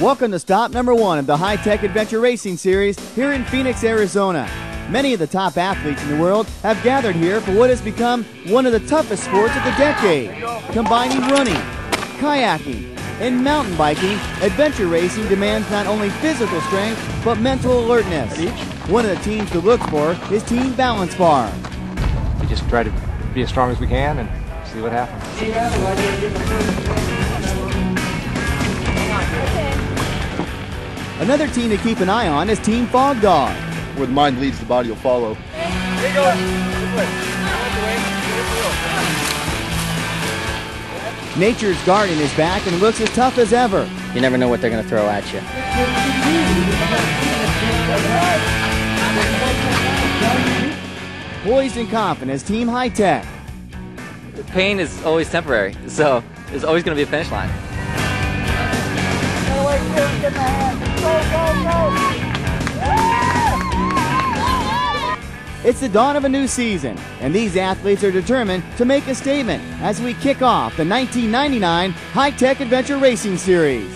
Welcome to stop number one of the Hi-Tec Adventure Racing Series here in Phoenix, Arizona. Many of the top athletes in the world have gathered here for what has become one of the toughest sports of the decade. Combining running, kayaking, and mountain biking, adventure racing demands not only physical strength, but mental alertness. One of the teams to look for is Team Balance Bar. We just try to be as strong as we can and see what happens. Another team to keep an eye on is Team Fog Dog. Where the mind leads, the body will follow. Nature's Guardian is back and looks as tough as ever. You never know what they're going to throw at you. Poised and confident is Team Hi-Tec. Pain is always temporary, so there's always going to be a finish line. It's the dawn of a new season, and these athletes are determined to make a statement as we kick off the 1999 Hi-Tec Adventure Racing Series.